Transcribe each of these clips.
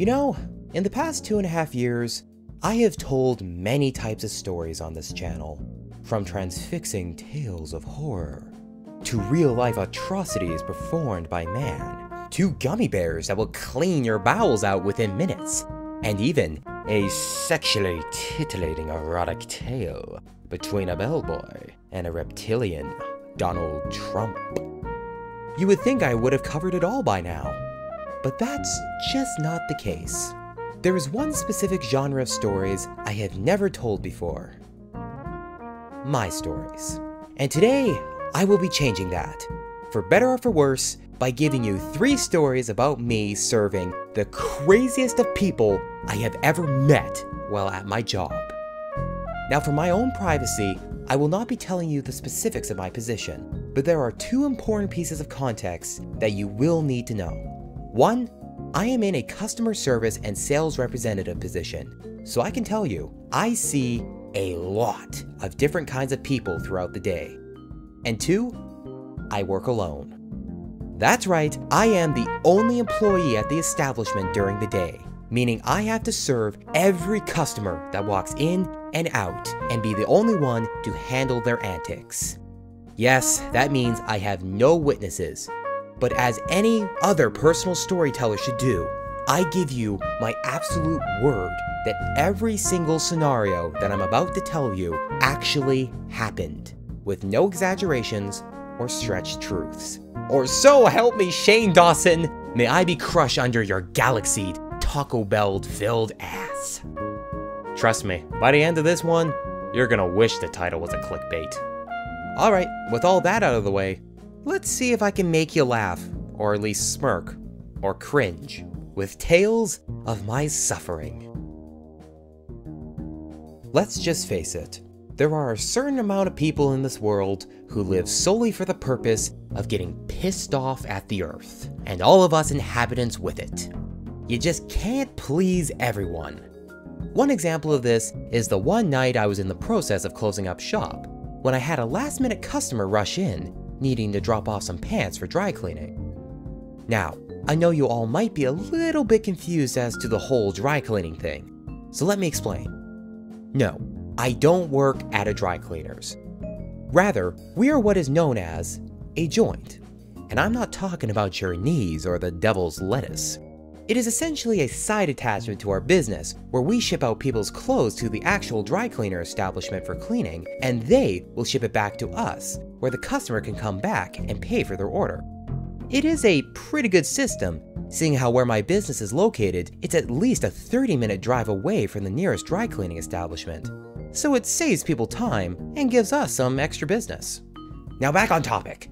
You know, in the past two and a half years, I have told many types of stories on this channel, from transfixing tales of horror, to real life atrocities performed by man, to gummy bears that will clean your bowels out within minutes, and even a sexually titillating erotic tale between a bellboy and a reptilian, Donald Trump. You would think I would have covered it all by now, but that's just not the case. There is one specific genre of stories I have never told before. My stories. And today, I will be changing that, for better or for worse, by giving you three stories about me serving the craziest of people I have ever met while at my job. Now for my own privacy, I will not be telling you the specifics of my position, but there are two important pieces of context that you will need to know. One, I am in a customer service and sales representative position, so I can tell you, I see a lot of different kinds of people throughout the day. And two, I work alone. That's right, I am the only employee at the establishment during the day, meaning I have to serve every customer that walks in and out and be the only one to handle their antics. Yes, that means I have no witnesses, but as any other personal storyteller should do, I give you my absolute word that every single scenario that I'm about to tell you actually happened, with no exaggerations or stretched truths. Or so help me Shane Dawson, may I be crushed under your galaxy Taco Bell filled ass. Trust me, by the end of this one, you're gonna wish the title was a clickbait. Alright, with all that out of the way, let's see if I can make you laugh, or at least smirk, or cringe, with tales of my suffering. Let's just face it, there are a certain amount of people in this world who live solely for the purpose of getting pissed off at the earth, and all of us inhabitants with it. You just can't please everyone. One example of this is the one night I was in the process of closing up shop, when I had a last minute customer rush in, needing to drop off some pants for dry cleaning. Now, I know you all might be a little bit confused as to the whole dry cleaning thing, so let me explain. No, I don't work at a dry cleaner's. Rather, we are what is known as a joint. And I'm not talking about your knees or the devil's lettuce. It is essentially a side attachment to our business where we ship out people's clothes to the actual dry cleaner establishment for cleaning, and they will ship it back to us, where the customer can come back and pay for their order. It is a pretty good system, seeing how where my business is located, it's at least a 30 minute drive away from the nearest dry cleaning establishment. So it saves people time and gives us some extra business. Now back on topic.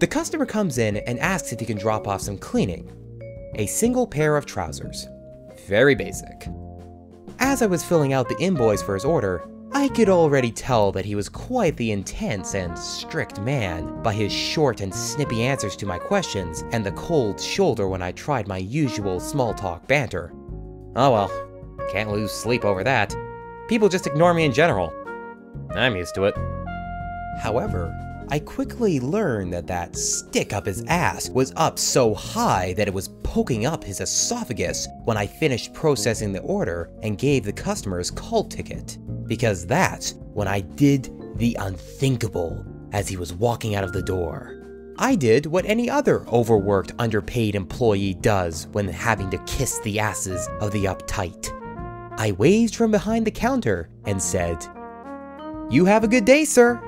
The customer comes in and asks if he can drop off some cleaning. A single pair of trousers. Very basic. As I was filling out the invoice for his order, I could already tell that he was quite the intense and strict man by his short and snippy answers to my questions and the cold shoulder when I tried my usual small talk banter. Oh well, can't lose sleep over that. People just ignore me in general. I'm used to it. However, I quickly learned that that stick up his ass was up so high that it was poking up his esophagus when I finished processing the order and gave the customer's call ticket because that's when I did the unthinkable as he was walking out of the door. I did what any other overworked, underpaid employee does when having to kiss the asses of the uptight. I waved from behind the counter and said, You have a good day, sir.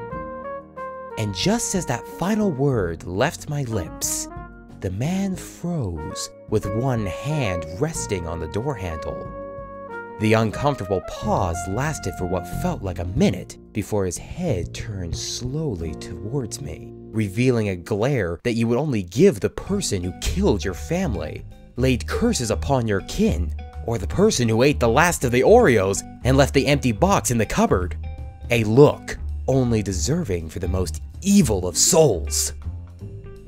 And just as that final word left my lips, the man froze with one hand resting on the door handle. The uncomfortable pause lasted for what felt like a minute before his head turned slowly towards me, revealing a glare that you would only give the person who killed your family, laid curses upon your kin, or the person who ate the last of the Oreos and left the empty box in the cupboard. A look only deserving for the most evil of souls.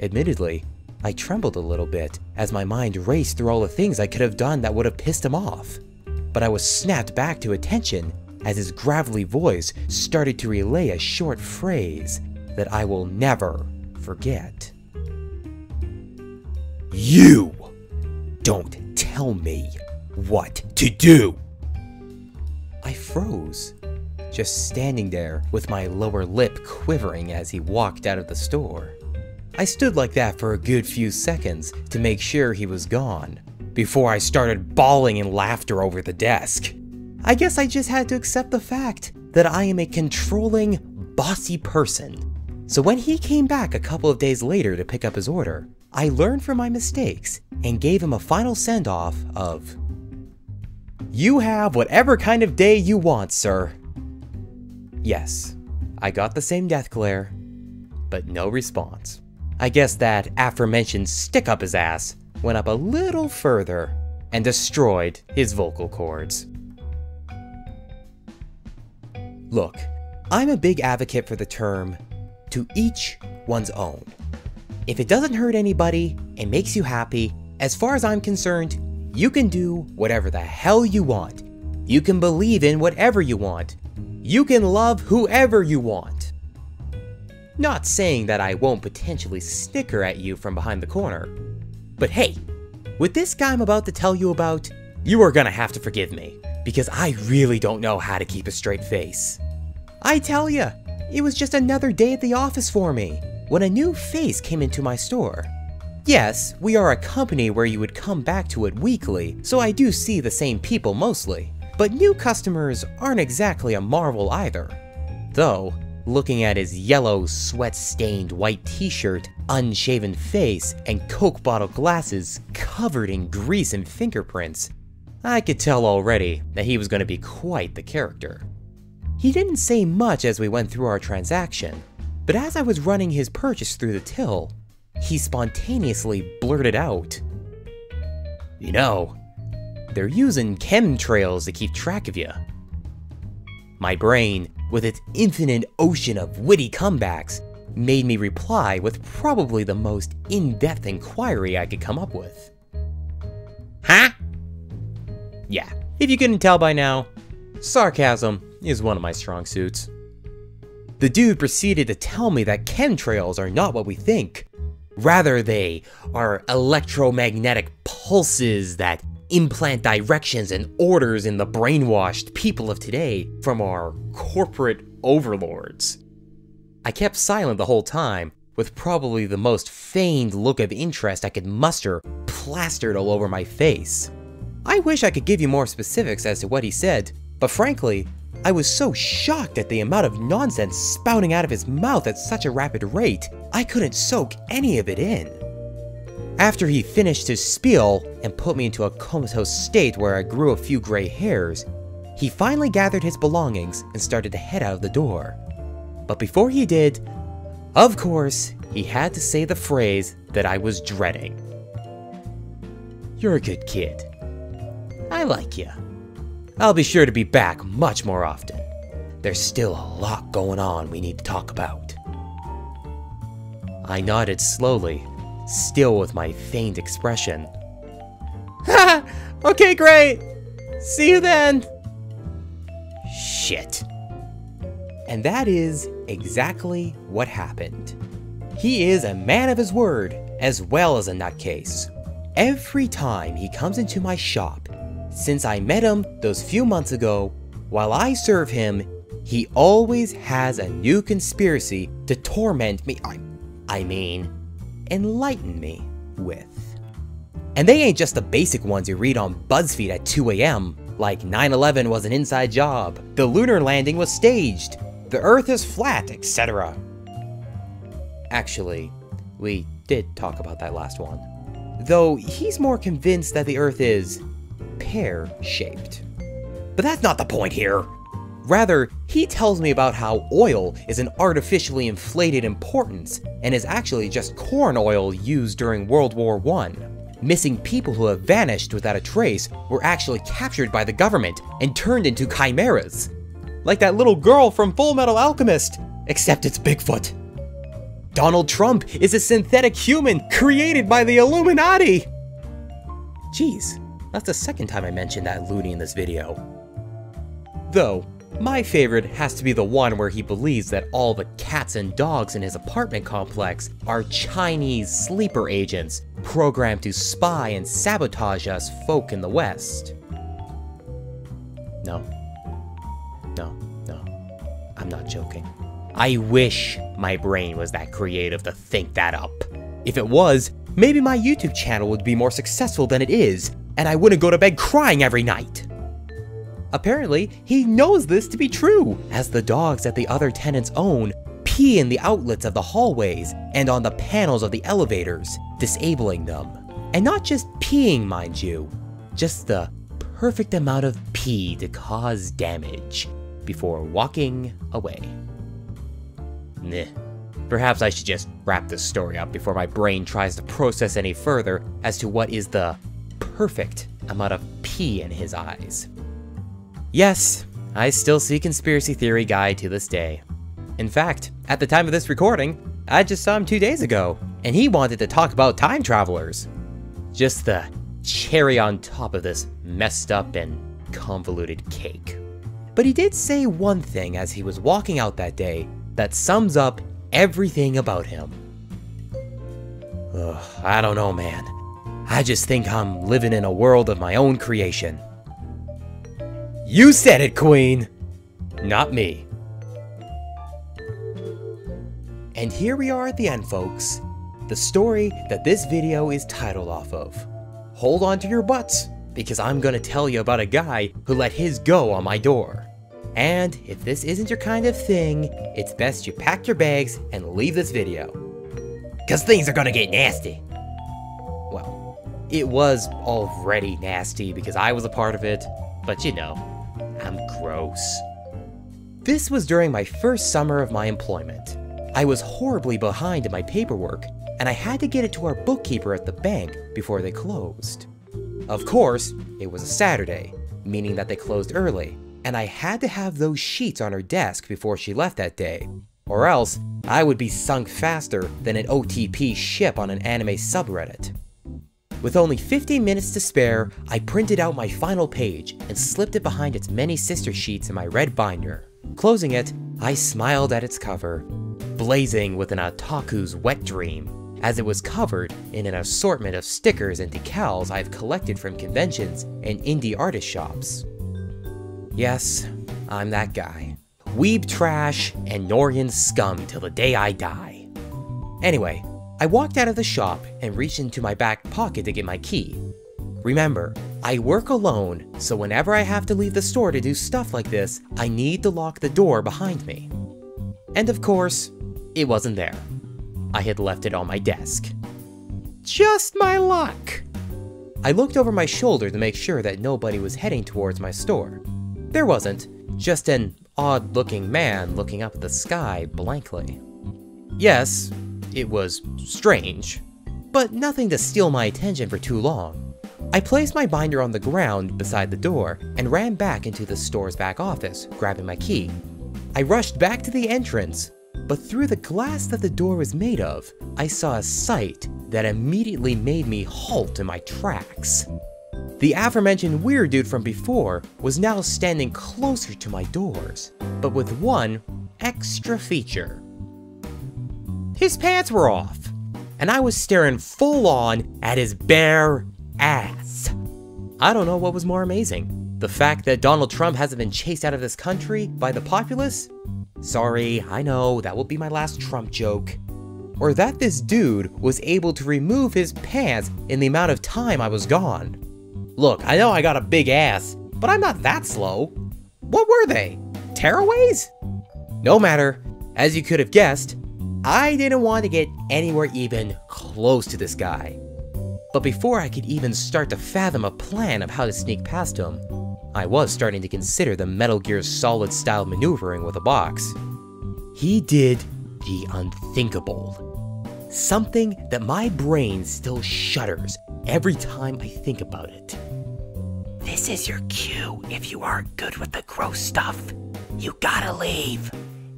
Admittedly, I trembled a little bit as my mind raced through all the things I could have done that would have pissed him off but I was snapped back to attention as his gravelly voice started to relay a short phrase that I will never forget. You don't tell me what to do. I froze, just standing there with my lower lip quivering as he walked out of the store. I stood like that for a good few seconds to make sure he was gone, before I started bawling in laughter over the desk. I guess I just had to accept the fact that I am a controlling, bossy person. So when he came back a couple of days later to pick up his order, I learned from my mistakes and gave him a final send off of You have whatever kind of day you want, sir. Yes, I got the same death glare, but no response. I guess that aforementioned stick up his ass went up a little further and destroyed his vocal cords. Look, I'm a big advocate for the term to each one's own. If it doesn't hurt anybody and makes you happy, as far as I'm concerned, you can do whatever the hell you want. You can believe in whatever you want. You can love whoever you want. Not saying that I won't potentially snicker at you from behind the corner. But hey, with this guy I'm about to tell you about, you are gonna have to forgive me, because I really don't know how to keep a straight face. I tell ya, it was just another day at the office for me, when a new face came into my store. Yes, we are a company where you would come back to it weekly, so I do see the same people mostly. But new customers aren't exactly a marvel either. Though, looking at his yellow, sweat-stained white t-shirt, unshaven face, and Coke bottle glasses covered in grease and fingerprints, I could tell already that he was going to be quite the character. He didn't say much as we went through our transaction, but as I was running his purchase through the till, he spontaneously blurted out, You know, they're using chemtrails to keep track of you. My brain, with its infinite ocean of witty comebacks, made me reply with probably the most in-depth inquiry I could come up with. Huh? Yeah, if you couldn't tell by now, sarcasm is one of my strong suits. The dude proceeded to tell me that chemtrails are not what we think. Rather, they are electromagnetic pulses that implant directions and orders in the brainwashed people of today from our corporate overlords. I kept silent the whole time, with probably the most feigned look of interest I could muster plastered all over my face. I wish I could give you more specifics as to what he said, but frankly, I was so shocked at the amount of nonsense spouting out of his mouth at such a rapid rate, I couldn't soak any of it in. After he finished his spiel and put me into a comatose state where I grew a few gray hairs, he finally gathered his belongings and started to head out of the door. But before he did, of course, he had to say the phrase that I was dreading. You're a good kid. I like you. I'll be sure to be back much more often. There's still a lot going on we need to talk about. I nodded slowly, still with my faint expression. Ha! okay, great! See you then! Shit. And that is exactly what happened. He is a man of his word, as well as a nutcase. Every time he comes into my shop, since I met him those few months ago, while I serve him, he always has a new conspiracy to torment me, I, I mean, enlighten me with. And they ain't just the basic ones you read on BuzzFeed at 2am, like 9-11 was an inside job, the lunar landing was staged, the earth is flat, etc. Actually, we did talk about that last one. Though he's more convinced that the earth is pear-shaped. But that's not the point here. Rather, he tells me about how oil is an artificially inflated importance and is actually just corn oil used during World War I. Missing people who have vanished without a trace were actually captured by the government and turned into chimeras. Like that little girl from Full Metal Alchemist, except it's Bigfoot. Donald Trump is a synthetic human created by the Illuminati! Jeez, that's the second time I mentioned that loony in this video. Though, my favorite has to be the one where he believes that all the cats and dogs in his apartment complex are Chinese sleeper agents programmed to spy and sabotage us folk in the West. No. No, no. I'm not joking. I wish my brain was that creative to think that up. If it was, maybe my YouTube channel would be more successful than it is, and I wouldn't go to bed crying every night. Apparently, he knows this to be true, as the dogs that the other tenants own pee in the outlets of the hallways and on the panels of the elevators, disabling them. And not just peeing, mind you, just the perfect amount of pee to cause damage before walking away. Nah. Perhaps I should just wrap this story up before my brain tries to process any further as to what is the perfect amount of pee in his eyes. Yes, I still see Conspiracy Theory Guy to this day. In fact, at the time of this recording, I just saw him two days ago, and he wanted to talk about time travelers. Just the cherry on top of this messed up and convoluted cake. But he did say one thing as he was walking out that day that sums up everything about him. Ugh, I don't know, man. I just think I'm living in a world of my own creation. You said it, Queen! Not me. And here we are at the end, folks. The story that this video is titled off of. Hold on to your butts, because I'm gonna tell you about a guy who let his go on my door. And if this isn't your kind of thing, it's best you pack your bags and leave this video. Cause things are gonna get nasty. Well, it was already nasty because I was a part of it, but you know, gross. This was during my first summer of my employment. I was horribly behind in my paperwork, and I had to get it to our bookkeeper at the bank before they closed. Of course, it was a Saturday, meaning that they closed early, and I had to have those sheets on her desk before she left that day, or else I would be sunk faster than an OTP ship on an anime subreddit. With only 15 minutes to spare, I printed out my final page and slipped it behind its many sister sheets in my red binder. Closing it, I smiled at its cover, blazing with an otaku's wet dream, as it was covered in an assortment of stickers and decals I've collected from conventions and indie artist shops. Yes, I'm that guy. Weeb trash and Norian scum till the day I die. Anyway, I walked out of the shop and reached into my back pocket to get my key. Remember, I work alone, so whenever I have to leave the store to do stuff like this, I need to lock the door behind me. And of course, it wasn't there. I had left it on my desk. Just my luck! I looked over my shoulder to make sure that nobody was heading towards my store. There wasn't, just an odd looking man looking up at the sky blankly. Yes, it was strange, but nothing to steal my attention for too long. I placed my binder on the ground beside the door and ran back into the store's back office, grabbing my key. I rushed back to the entrance, but through the glass that the door was made of, I saw a sight that immediately made me halt in my tracks. The aforementioned weird dude from before was now standing closer to my doors, but with one extra feature. His pants were off, and I was staring full on at his bare ass. I don't know what was more amazing. The fact that Donald Trump hasn't been chased out of this country by the populace? Sorry, I know, that will be my last Trump joke. Or that this dude was able to remove his pants in the amount of time I was gone. Look, I know I got a big ass, but I'm not that slow. What were they? Tearaways? No matter, as you could have guessed, I didn't want to get anywhere even close to this guy. But before I could even start to fathom a plan of how to sneak past him, I was starting to consider the Metal Gear Solid style maneuvering with a box. He did the unthinkable. Something that my brain still shudders every time I think about it. This is your cue if you aren't good with the gross stuff. You gotta leave.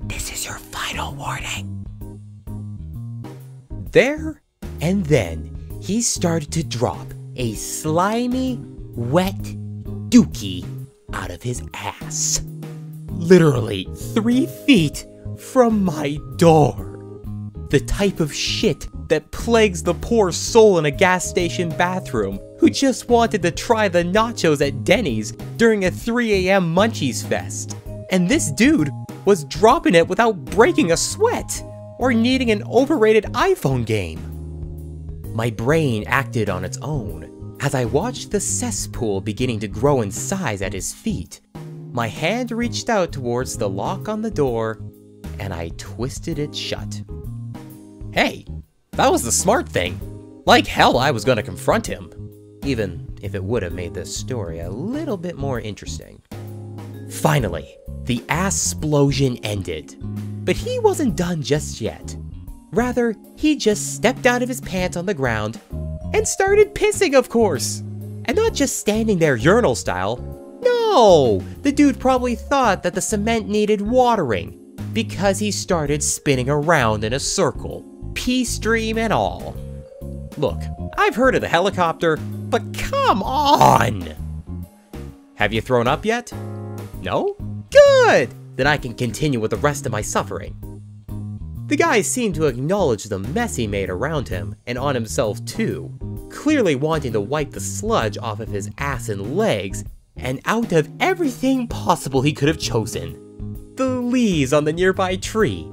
This is your final warning. There and then, he started to drop a slimy, wet dookie out of his ass. Literally three feet from my door. The type of shit that plagues the poor soul in a gas station bathroom who just wanted to try the nachos at Denny's during a 3am Munchies Fest. And this dude was dropping it without breaking a sweat or needing an overrated iPhone game. My brain acted on its own as I watched the cesspool beginning to grow in size at his feet. My hand reached out towards the lock on the door and I twisted it shut. Hey, that was the smart thing. Like hell I was gonna confront him. Even if it would have made this story a little bit more interesting. Finally, the ass-splosion ended. But he wasn't done just yet. Rather, he just stepped out of his pants on the ground and started pissing, of course. And not just standing there urinal style. No! The dude probably thought that the cement needed watering because he started spinning around in a circle, pee stream and all. Look, I've heard of the helicopter, but come on! Have you thrown up yet? No? Good! Then I can continue with the rest of my suffering. The guy seemed to acknowledge the mess he made around him, and on himself too, clearly wanting to wipe the sludge off of his ass and legs, and out of everything possible he could have chosen. The leaves on the nearby tree,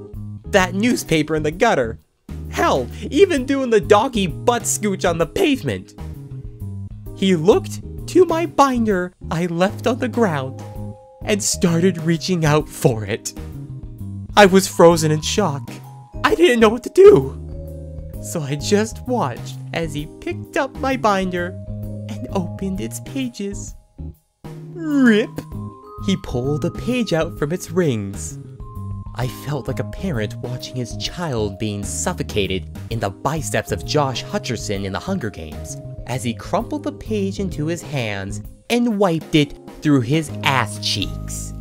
that newspaper in the gutter, hell, even doing the doggy butt scooch on the pavement. He looked to my binder I left on the ground and started reaching out for it. I was frozen in shock. I didn't know what to do. So I just watched as he picked up my binder and opened its pages. Rip! He pulled a page out from its rings. I felt like a parent watching his child being suffocated in the biceps of Josh Hutcherson in the Hunger Games as he crumpled the page into his hands and wiped it through his ass cheeks.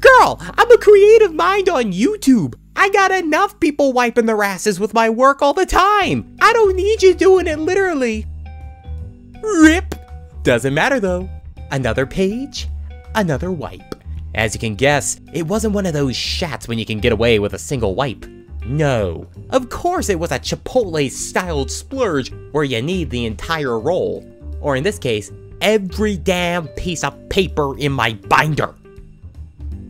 Girl, I'm a creative mind on YouTube. I got enough people wiping their asses with my work all the time. I don't need you doing it literally. Rip. Doesn't matter though. Another page, another wipe. As you can guess, it wasn't one of those shats when you can get away with a single wipe. No, of course it was a Chipotle-styled splurge where you need the entire roll. Or in this case, every damn piece of paper in my binder.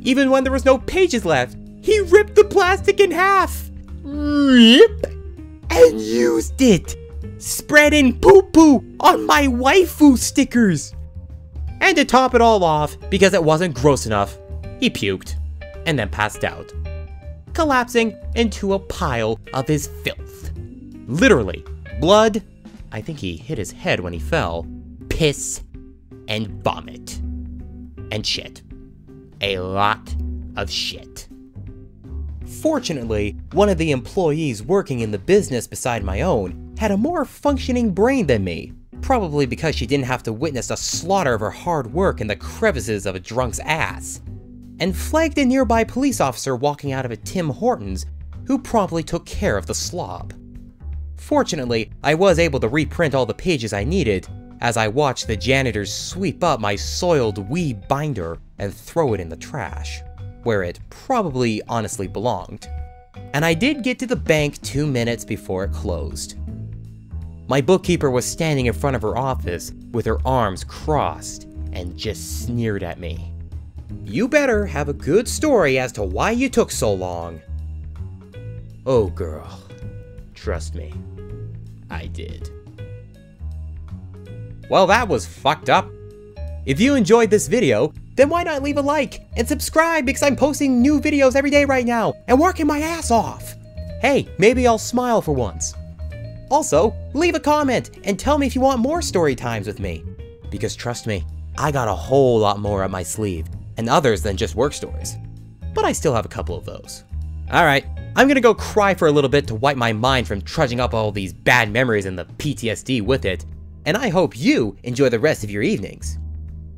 Even when there was no pages left, he ripped the plastic in half. Rip! And used it! Spreading poo-poo on my waifu stickers! And to top it all off, because it wasn't gross enough, he puked, and then passed out, collapsing into a pile of his filth. Literally, blood, I think he hit his head when he fell, piss, and vomit. And shit. A lot of shit. Fortunately, one of the employees working in the business beside my own had a more functioning brain than me, probably because she didn't have to witness a slaughter of her hard work in the crevices of a drunk's ass, and flagged a nearby police officer walking out of a Tim Hortons who promptly took care of the slob. Fortunately, I was able to reprint all the pages I needed as I watched the janitors sweep up my soiled wee binder and throw it in the trash where it probably honestly belonged. And I did get to the bank two minutes before it closed. My bookkeeper was standing in front of her office with her arms crossed and just sneered at me. You better have a good story as to why you took so long. Oh girl, trust me, I did. Well that was fucked up. If you enjoyed this video, then why not leave a like and subscribe because I'm posting new videos every day right now and working my ass off. Hey, maybe I'll smile for once. Also, leave a comment and tell me if you want more story times with me. Because trust me, I got a whole lot more up my sleeve, and others than just work stories. But I still have a couple of those. Alright, I'm gonna go cry for a little bit to wipe my mind from trudging up all these bad memories and the PTSD with it, and I hope you enjoy the rest of your evenings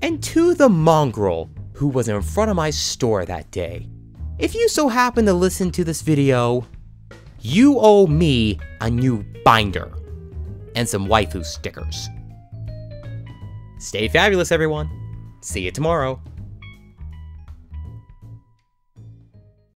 and to the mongrel who was in front of my store that day. If you so happen to listen to this video, you owe me a new binder and some waifu stickers. Stay fabulous, everyone. See you tomorrow.